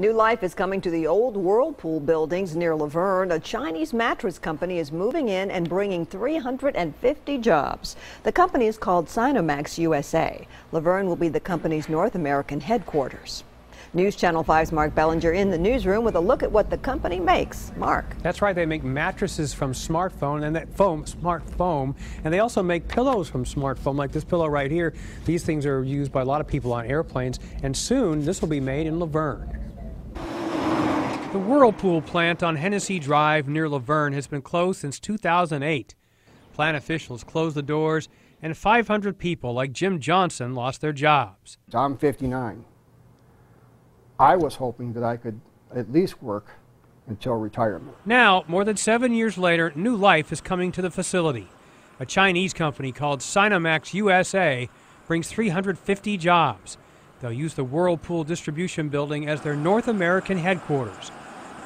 New life is coming to the old Whirlpool buildings near La Vergne. A Chinese mattress company is moving in and bringing 350 jobs. The company is called Sinomax USA. La Vergne will be the company's North American headquarters. News Channel 5's Mark Bellinger in the newsroom with a look at what the company makes. Mark. That's right. They make mattresses from smart smartphone and that foam, smart foam, and they also make pillows from smart foam, like this pillow right here. These things are used by a lot of people on airplanes, and soon this will be made in La Vergne. The Whirlpool plant on Hennessy Drive near La Vergne has been closed since 2008. Plant officials closed the doors, and 500 people like Jim Johnson lost their jobs. I'm 59. I was hoping that I could at least work until retirement. Now, more than seven years later, new life is coming to the facility. A Chinese company called Sinomax USA brings 350 jobs. They'll use the Whirlpool distribution building as their North American headquarters.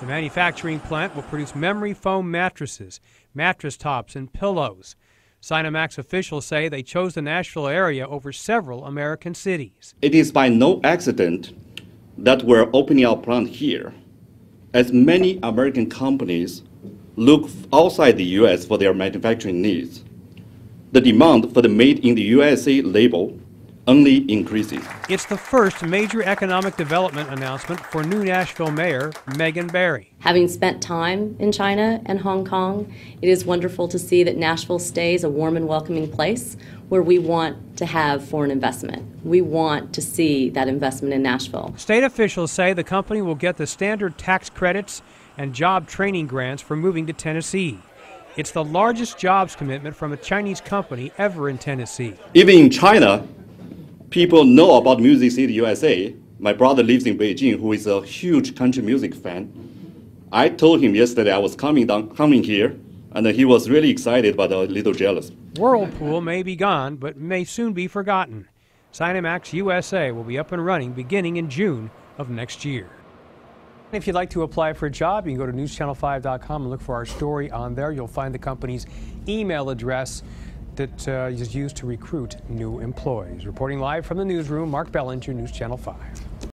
The manufacturing plant will produce memory foam mattresses, mattress tops, and pillows. Sinomax officials say they chose the Nashville area over several American cities. It is by no accident that we're opening our plant here, as many American companies look outside the U.S. for their manufacturing needs. The demand for the Made in the USA label only increases. It's the first major economic development announcement for new Nashville Mayor Megan Barry. Having spent time in China and Hong Kong, it is wonderful to see that Nashville stays a warm and welcoming place where we want to have foreign investment. We want to see that investment in Nashville. State officials say the company will get the standard tax credits and job training grants for moving to Tennessee. It's the largest jobs commitment from a Chinese company ever in Tennessee. Even in China, people know about Music City USA. My brother lives in Beijing, who is a huge country music fan. I told him yesterday I was coming down, coming here, and he was really excited but a little jealous. Whirlpool may be gone, but may soon be forgotten. Sinomax USA will be up and running beginning in June of next year. If you'd like to apply for a job, you can go to newschannel5.com and look for our story on there. You'll find the company's email address that uh, is used to recruit new employees. Reporting live from the newsroom, Mark Bellinger, News Channel 5.